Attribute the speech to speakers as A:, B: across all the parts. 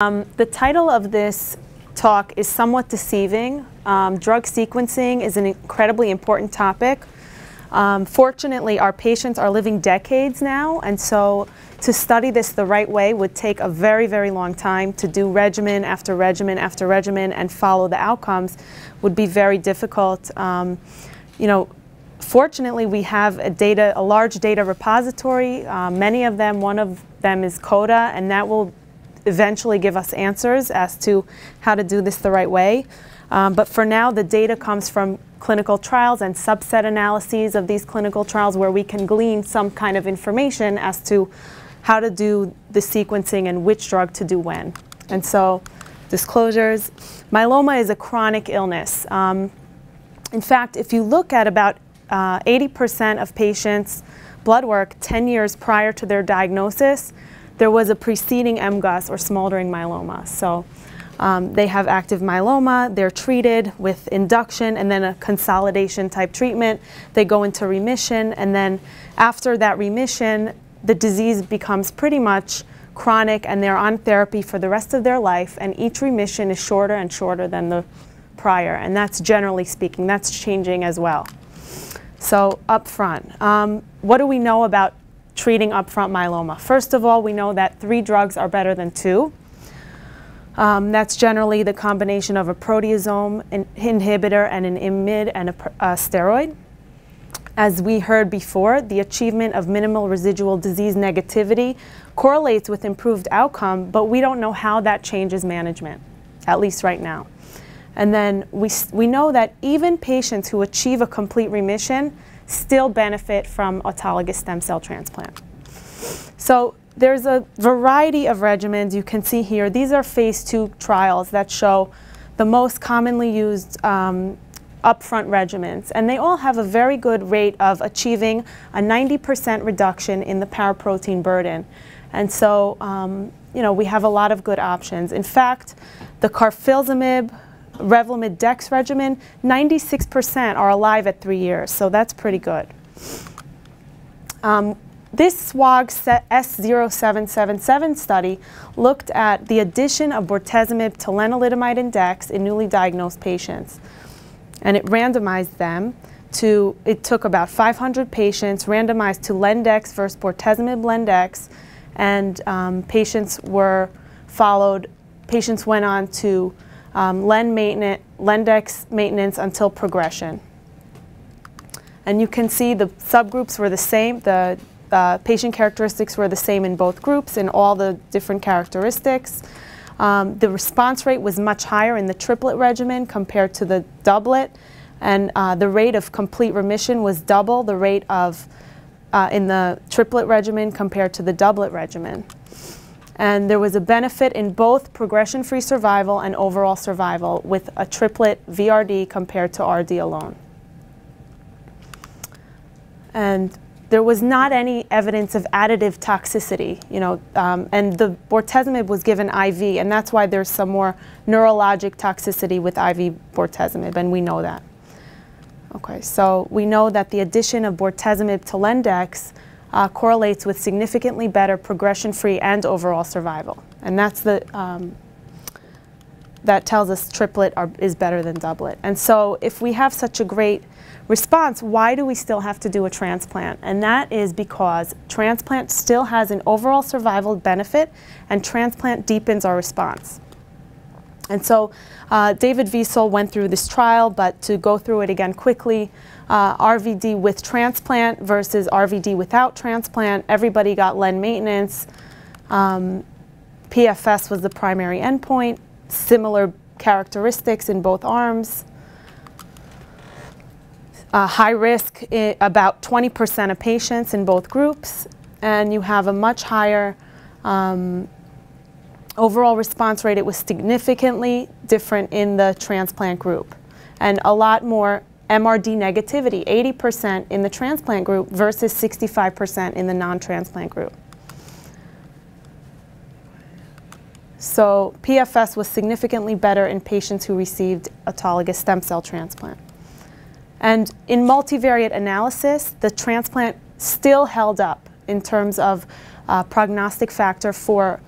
A: Um, the title of this talk is somewhat deceiving. Um, drug sequencing is an incredibly important topic. Um, fortunately, our patients are living decades now, and so to study this the right way would take a very, very long time. To do regimen after regimen after regimen and follow the outcomes would be very difficult. Um, you know, fortunately, we have a data, a large data repository. Uh, many of them, one of them is CODA, and that will eventually give us answers as to how to do this the right way. Um, but for now, the data comes from clinical trials and subset analyses of these clinical trials where we can glean some kind of information as to how to do the sequencing and which drug to do when. And so, disclosures. Myeloma is a chronic illness. Um, in fact, if you look at about 80% uh, of patients' blood work 10 years prior to their diagnosis, there was a preceding MGUS or smoldering myeloma. So um, they have active myeloma, they're treated with induction and then a consolidation type treatment. They go into remission, and then after that remission, the disease becomes pretty much chronic and they're on therapy for the rest of their life, and each remission is shorter and shorter than the prior, and that's generally speaking, that's changing as well. So, up front, um, what do we know about treating upfront myeloma. First of all, we know that three drugs are better than two. Um, that's generally the combination of a proteasome in inhibitor and an IMID and a, a steroid. As we heard before, the achievement of minimal residual disease negativity correlates with improved outcome, but we don't know how that changes management, at least right now. And then we, we know that even patients who achieve a complete remission still benefit from autologous stem cell transplant. So there's a variety of regimens you can see here. These are phase two trials that show the most commonly used um, upfront regimens, and they all have a very good rate of achieving a 90% reduction in the paraprotein burden. And so, um, you know, we have a lot of good options. In fact, the carfilzomib, Revlimid Dex regimen, 96% are alive at three years, so that's pretty good. Um, this SWOG S0777 study looked at the addition of bortezomib to lenalidomide and dex in newly diagnosed patients. And it randomized them to, it took about 500 patients, randomized to Lendex versus bortezomib Lendex, and um, patients were followed, patients went on to um, Len maintenance, Lendex maintenance until progression. And you can see the subgroups were the same, the uh, patient characteristics were the same in both groups in all the different characteristics. Um, the response rate was much higher in the triplet regimen compared to the doublet, and uh, the rate of complete remission was double the rate of uh, in the triplet regimen compared to the doublet regimen. And there was a benefit in both progression-free survival and overall survival with a triplet VRD compared to RD alone. And there was not any evidence of additive toxicity, you know, um, and the bortezomib was given IV, and that's why there's some more neurologic toxicity with IV bortezomib, and we know that. Okay, so we know that the addition of bortezomib to Lendex uh, correlates with significantly better progression-free and overall survival. And that's the, um, that tells us triplet are, is better than doublet. And so if we have such a great response, why do we still have to do a transplant? And that is because transplant still has an overall survival benefit and transplant deepens our response. And so uh, David Siegel went through this trial, but to go through it again quickly, uh, RVD with transplant versus RVD without transplant. Everybody got LEN maintenance. Um, PFS was the primary endpoint. Similar characteristics in both arms. Uh, high risk, about 20% of patients in both groups. And you have a much higher um, overall response rate. It was significantly different in the transplant group. And a lot more MRD negativity, 80% in the transplant group versus 65% in the non-transplant group. So PFS was significantly better in patients who received autologous stem cell transplant. And in multivariate analysis, the transplant still held up in terms of uh, prognostic factor for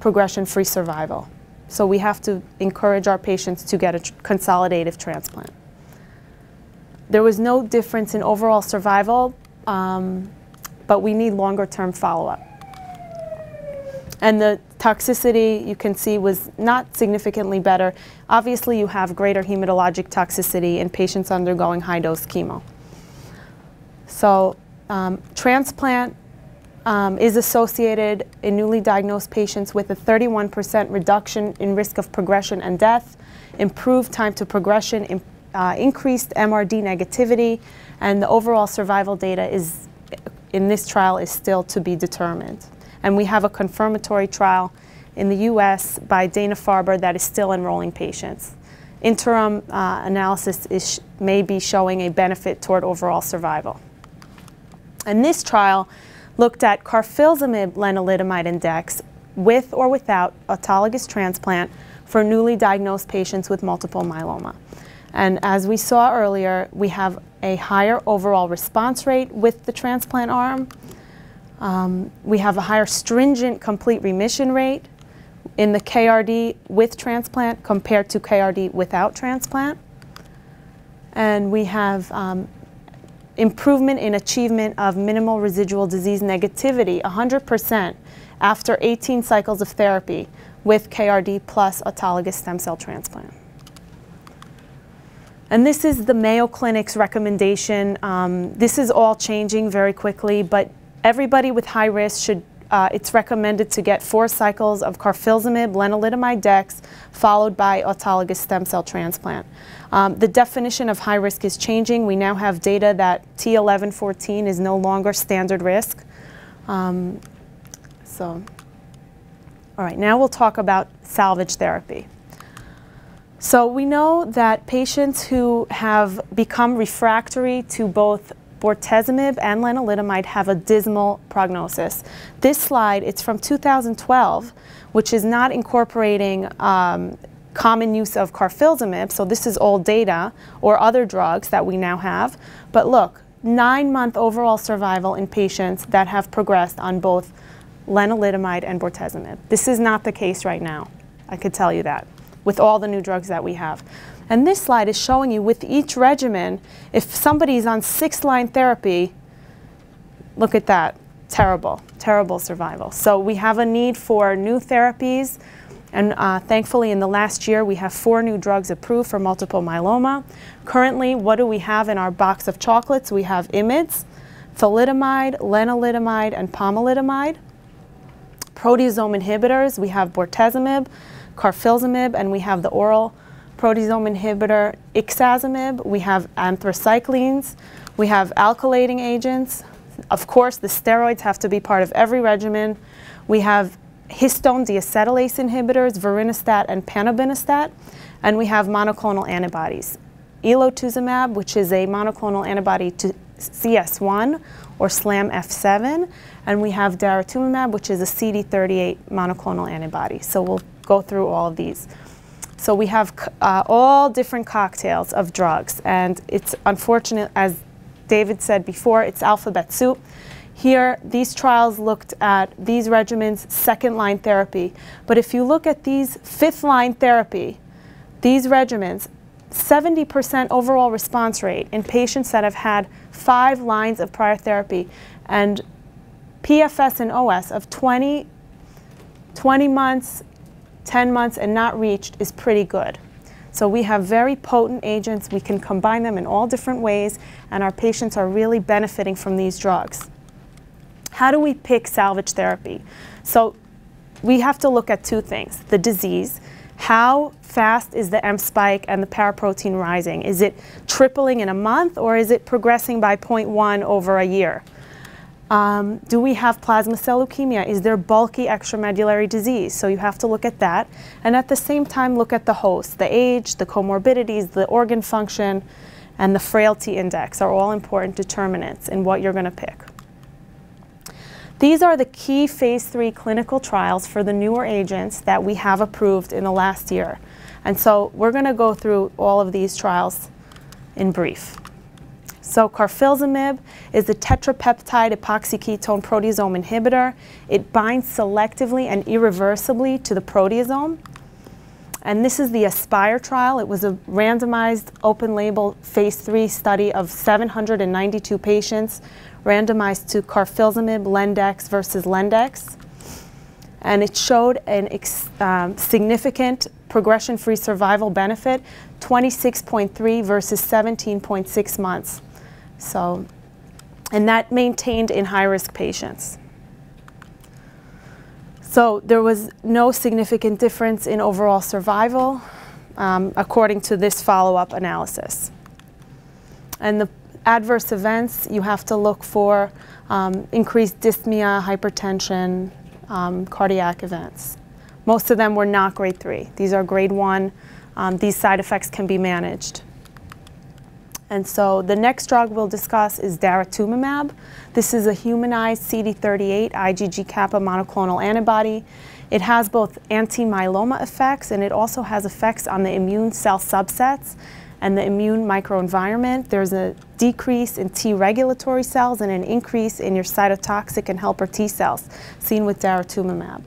A: progression-free survival. So we have to encourage our patients to get a consolidative transplant. There was no difference in overall survival, um, but we need longer-term follow-up. And the toxicity, you can see, was not significantly better. Obviously, you have greater hematologic toxicity in patients undergoing high-dose chemo. So um, transplant um, is associated in newly diagnosed patients with a 31% reduction in risk of progression and death, improved time to progression, uh, increased MRD negativity, and the overall survival data is in this trial is still to be determined. And we have a confirmatory trial in the US by Dana-Farber that is still enrolling patients. Interim uh, analysis is, may be showing a benefit toward overall survival. And this trial looked at carfilzomib lenalidomide index with or without autologous transplant for newly diagnosed patients with multiple myeloma. And as we saw earlier, we have a higher overall response rate with the transplant arm. Um, we have a higher stringent complete remission rate in the KRD with transplant compared to KRD without transplant. And we have um, improvement in achievement of minimal residual disease negativity, 100% after 18 cycles of therapy with KRD plus autologous stem cell transplant. And this is the Mayo Clinic's recommendation. Um, this is all changing very quickly, but everybody with high risk should uh, it's recommended to get four cycles of carfilzomib, lenalidomide dex, followed by autologous stem cell transplant. Um, the definition of high risk is changing. We now have data that T1114 is no longer standard risk. Um, so, all right, now we'll talk about salvage therapy. So we know that patients who have become refractory to both bortezomib and lenalidomide have a dismal prognosis. This slide, it's from 2012, which is not incorporating um, common use of carfilzomib, so this is old data, or other drugs that we now have. But look, nine-month overall survival in patients that have progressed on both lenalidomide and bortezomib. This is not the case right now, I could tell you that, with all the new drugs that we have. And this slide is showing you with each regimen, if somebody is on sixth line therapy, look at that, terrible, terrible survival. So we have a need for new therapies. And uh, thankfully, in the last year, we have four new drugs approved for multiple myeloma. Currently, what do we have in our box of chocolates? We have IMiDs, thalidomide, lenalidomide, and pomalidomide. Proteasome inhibitors, we have bortezomib, carfilzomib, and we have the oral proteasome inhibitor ixazomib, we have anthracyclines, we have alkylating agents. Of course, the steroids have to be part of every regimen. We have histone deacetylase inhibitors, vorinostat and panobinostat, and we have monoclonal antibodies. Elotuzumab, which is a monoclonal antibody to CS1 or SLAM-F7, and we have daratumumab, which is a CD38 monoclonal antibody. So we'll go through all of these. So we have uh, all different cocktails of drugs, and it's unfortunate, as David said before, it's alphabet soup. Here, these trials looked at these regimens, second line therapy. But if you look at these fifth line therapy, these regimens, 70% overall response rate in patients that have had five lines of prior therapy and PFS and OS of 20, 20 months 10 months and not reached is pretty good. So we have very potent agents. We can combine them in all different ways, and our patients are really benefiting from these drugs. How do we pick salvage therapy? So we have to look at two things. The disease, how fast is the M spike and the paraprotein rising? Is it tripling in a month or is it progressing by 0.1 over a year? Um, do we have plasma cell leukemia? Is there bulky extramedullary disease? So you have to look at that. And at the same time, look at the host. The age, the comorbidities, the organ function, and the frailty index are all important determinants in what you're going to pick. These are the key phase three clinical trials for the newer agents that we have approved in the last year. And so we're going to go through all of these trials in brief. So carfilzomib is a tetrapeptide epoxyketone proteasome inhibitor. It binds selectively and irreversibly to the proteasome. And this is the ASPIRE trial. It was a randomized open label phase three study of 792 patients randomized to carfilzomib, Lendex versus Lendex. And it showed a um, significant progression-free survival benefit, 26.3 versus 17.6 months. So, and that maintained in high-risk patients. So there was no significant difference in overall survival um, according to this follow-up analysis. And the adverse events, you have to look for um, increased dyspnea, hypertension, um, cardiac events. Most of them were not grade three. These are grade one. Um, these side effects can be managed. And so the next drug we'll discuss is daratumumab. This is a humanized CD38 IgG kappa monoclonal antibody. It has both anti-myeloma effects and it also has effects on the immune cell subsets and the immune microenvironment. There's a decrease in T regulatory cells and an increase in your cytotoxic and helper T cells seen with daratumumab.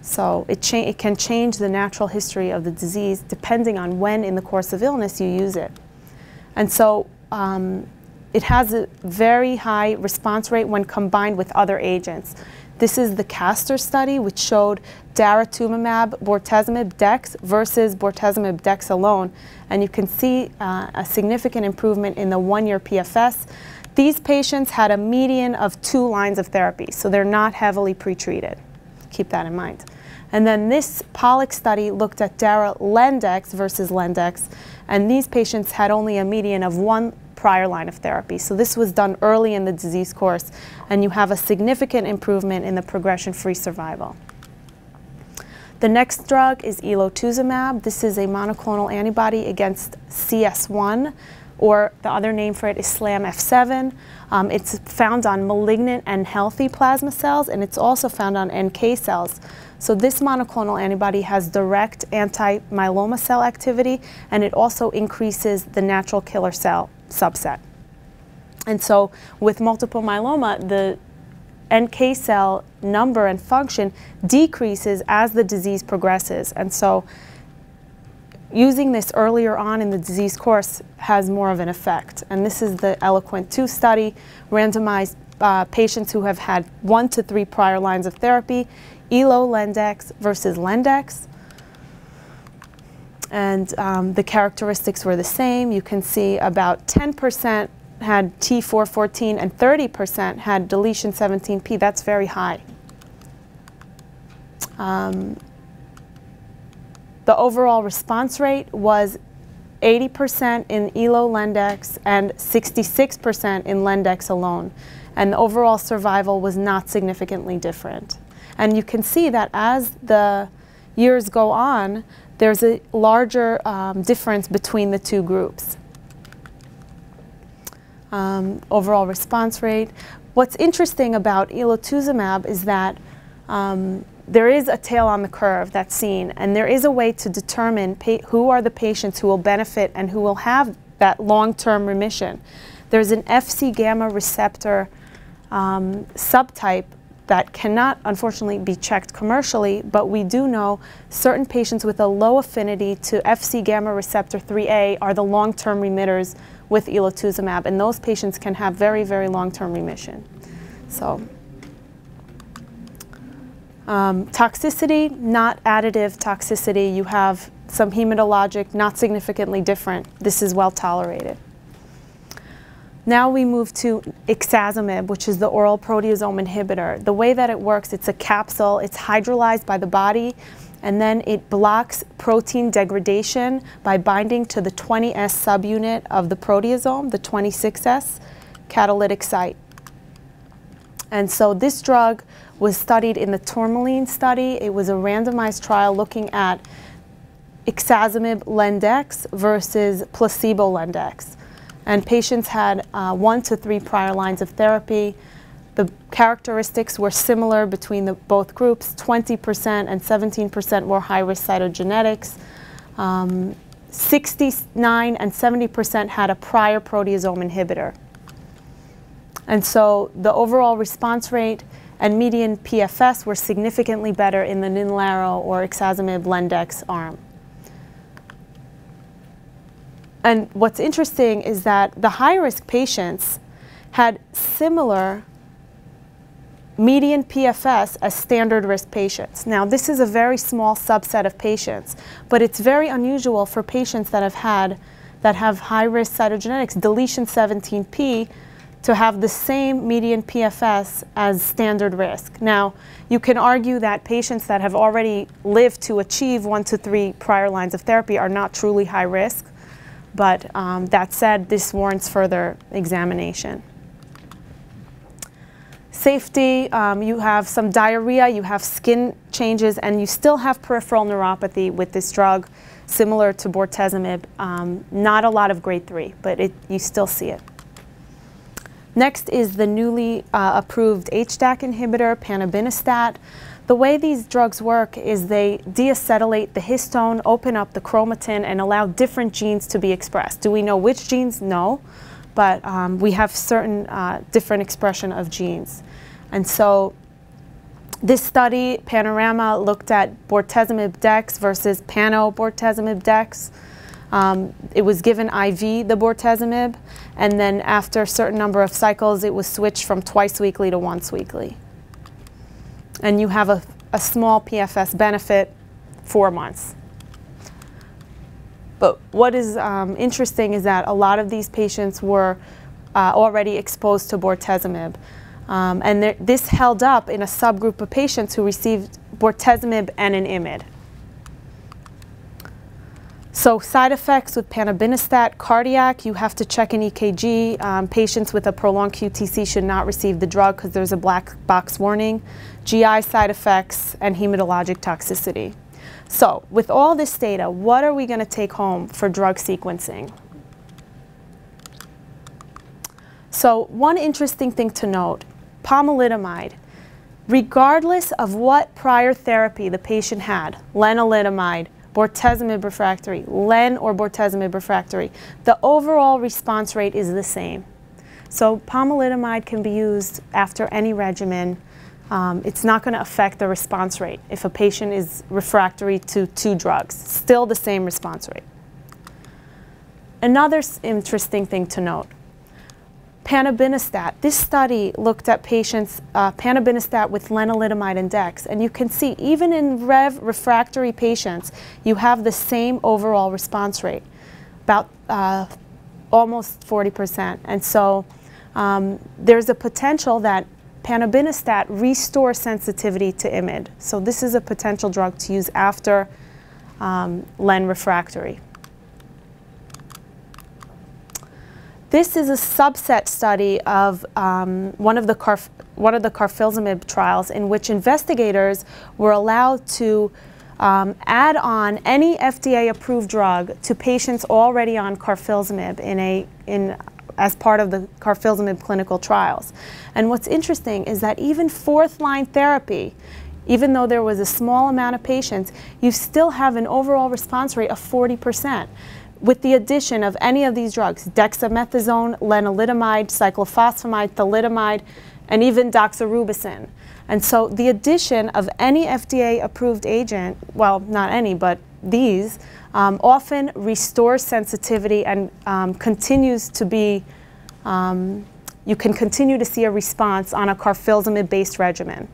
A: So it, it can change the natural history of the disease depending on when in the course of illness you use it. And so um, it has a very high response rate when combined with other agents. This is the CASTOR study, which showed daratumumab, bortezomib, dex versus bortezomib, dex alone. And you can see uh, a significant improvement in the one-year PFS. These patients had a median of two lines of therapy, so they're not heavily pretreated. Keep that in mind. And then this POLLUX study looked at Dara Lendex versus Lendex, and these patients had only a median of one prior line of therapy. So this was done early in the disease course, and you have a significant improvement in the progression-free survival. The next drug is elotuzumab. This is a monoclonal antibody against CS1, or the other name for it is SLAMF7. Um, it's found on malignant and healthy plasma cells, and it's also found on NK cells. So this monoclonal antibody has direct anti-myeloma cell activity, and it also increases the natural killer cell subset. And so with multiple myeloma, the NK cell number and function decreases as the disease progresses. And so using this earlier on in the disease course has more of an effect. And this is the ELOQUENT 2 study, randomized uh, patients who have had one to three prior lines of therapy, ELO Lendex versus Lendex. And um, the characteristics were the same. You can see about 10% had T414 and 30% had deletion 17p. That's very high. Um, the overall response rate was 80% in ELO Lendex and 66% in Lendex alone and the overall survival was not significantly different. And you can see that as the years go on, there's a larger um, difference between the two groups. Um, overall response rate. What's interesting about elotuzumab is that um, there is a tail on the curve that's seen, and there is a way to determine who are the patients who will benefit and who will have that long-term remission. There's an FC gamma receptor um, subtype that cannot unfortunately be checked commercially, but we do know certain patients with a low affinity to FC gamma receptor 3A are the long-term remitters with elotuzumab, and those patients can have very, very long-term remission. So, um, toxicity, not additive toxicity. You have some hematologic, not significantly different. This is well tolerated. Now we move to ixazomib, which is the oral proteasome inhibitor. The way that it works, it's a capsule, it's hydrolyzed by the body, and then it blocks protein degradation by binding to the 20S subunit of the proteasome, the 26S catalytic site. And so this drug was studied in the tourmaline study. It was a randomized trial looking at ixazomib Lendex versus placebo Lendex and patients had uh, one to three prior lines of therapy. The characteristics were similar between the, both groups. 20% and 17% were high-risk cytogenetics. Um, 69 and 70% had a prior proteasome inhibitor. And so the overall response rate and median PFS were significantly better in the Ninlaro or ixazomib Lendex arm. And what's interesting is that the high-risk patients had similar median PFS as standard risk patients. Now, this is a very small subset of patients, but it's very unusual for patients that have had, that have high risk cytogenetics, deletion 17p, to have the same median PFS as standard risk. Now, you can argue that patients that have already lived to achieve one to three prior lines of therapy are not truly high risk, but um, that said, this warrants further examination. Safety, um, you have some diarrhea, you have skin changes, and you still have peripheral neuropathy with this drug, similar to bortezomib. Um, not a lot of grade 3, but it, you still see it. Next is the newly uh, approved HDAC inhibitor, panobinostat. The way these drugs work is they deacetylate the histone, open up the chromatin, and allow different genes to be expressed. Do we know which genes? No, but um, we have certain uh, different expression of genes. And so this study, Panorama, looked at bortezomib dex versus pano bortezomib dex. Um, it was given IV, the bortezomib, and then after a certain number of cycles, it was switched from twice weekly to once weekly and you have a, a small PFS benefit, four months. But what is um, interesting is that a lot of these patients were uh, already exposed to bortezomib. Um, and this held up in a subgroup of patients who received bortezomib and an IMiD. So side effects with panobinostat, cardiac, you have to check an EKG. Um, patients with a prolonged QTC should not receive the drug because there's a black box warning. GI side effects, and hematologic toxicity. So with all this data, what are we going to take home for drug sequencing? So one interesting thing to note, pomalidomide, regardless of what prior therapy the patient had, lenalidomide, bortezomib refractory, len or bortezomib refractory, the overall response rate is the same. So pomalidomide can be used after any regimen. Um, it's not going to affect the response rate if a patient is refractory to two drugs. Still the same response rate. Another interesting thing to note, Panobinostat. This study looked at patients, uh, panobinostat with lenalidomide and dex, and you can see even in rev refractory patients, you have the same overall response rate, about uh, almost 40%. And so um, there's a potential that panobinostat restores sensitivity to IMiD. So this is a potential drug to use after um, len refractory. This is a subset study of um, one of the carf one of the carfilzomib trials in which investigators were allowed to um, add on any FDA-approved drug to patients already on carfilzomib in a in as part of the carfilzomib clinical trials. And what's interesting is that even fourth line therapy, even though there was a small amount of patients, you still have an overall response rate of 40 percent with the addition of any of these drugs, dexamethasone, lenalidomide, cyclophosphamide, thalidomide, and even doxorubicin. And so the addition of any FDA-approved agent, well, not any, but these, um, often restores sensitivity and um, continues to be, um, you can continue to see a response on a carfilzomib-based regimen.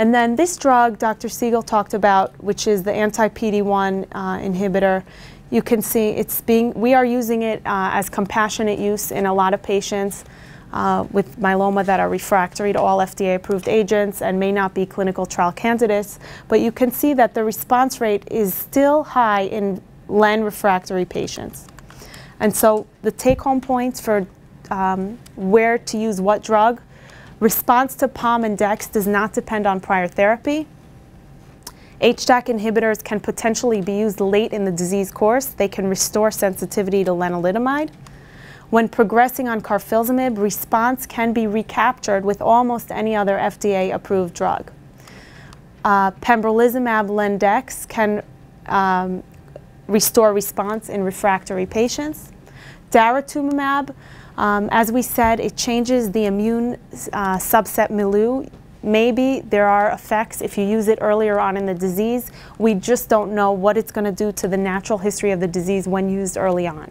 A: And then this drug Dr. Siegel talked about, which is the anti-PD-1 uh, inhibitor, you can see it's being, we are using it uh, as compassionate use in a lot of patients uh, with myeloma that are refractory to all FDA-approved agents and may not be clinical trial candidates. But you can see that the response rate is still high in LEN refractory patients. And so the take-home points for um, where to use what drug Response to POM and DEX does not depend on prior therapy. HDAC inhibitors can potentially be used late in the disease course. They can restore sensitivity to lenalidomide. When progressing on carfilzomib, response can be recaptured with almost any other FDA-approved drug. Uh, pembrolizumab Lendex can um, restore response in refractory patients. Daratumumab, um, as we said, it changes the immune uh, subset milieu. Maybe there are effects if you use it earlier on in the disease. We just don't know what it's going to do to the natural history of the disease when used early on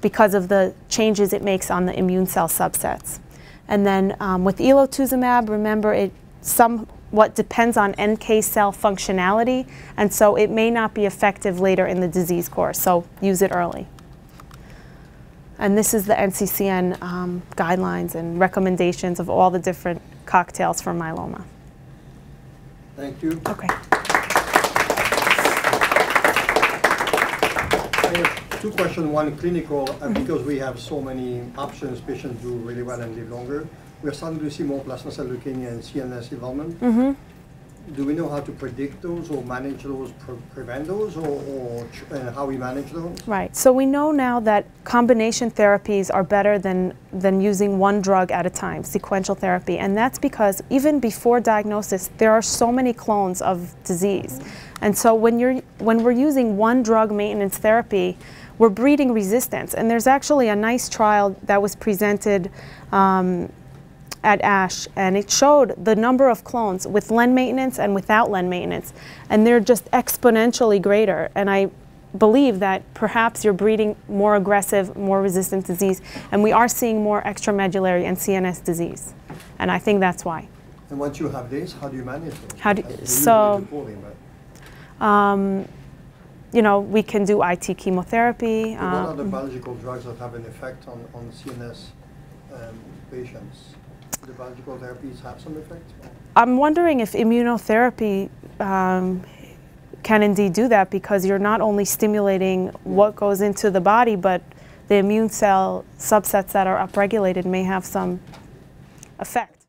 A: because of the changes it makes on the immune cell subsets. And then um, with elotuzumab, remember it somewhat depends on NK cell functionality, and so it may not be effective later in the disease course, so use it early. And this is the NCCN um, guidelines and recommendations of all the different cocktails for myeloma.
B: Thank you.
A: Okay.
B: Two questions, one clinical, uh, because we have so many options, patients do really well and live longer. We're starting to see more plasma cell leukemia and CNS involvement.
A: Mm-hmm.
B: Do we know how to predict those or manage those, pre- prevent those, or, or and how we manage those?
A: Right. So we know now that combination therapies are better than, than using one drug at a time, sequential therapy. And that's because even before diagnosis, there are so many clones of disease. And so when, you're, when we're using one drug maintenance therapy, we're breeding resistance. And there's actually a nice trial that was presented um, at ASH, and it showed the number of clones with Len maintenance and without Len maintenance, and they're just exponentially greater. And I believe that perhaps you're breeding more aggressive, more resistant disease, and we are seeing more extramedullary and CNS disease. And I think that's why.
B: And once you have this, how do you manage it?
A: How do-
B: Uh, they
A: so-
B: usually do poorly, but
A: Um, you know, we can do IT chemotherapy.
B: What are the
A: um,
B: biological drugs that have an effect on, on CNS um, patients? Biological therapies have some effect?
A: I'm wondering if immunotherapy um, can indeed do that because you're not only stimulating what goes into the body, but the immune cell subsets that are upregulated may have some effect.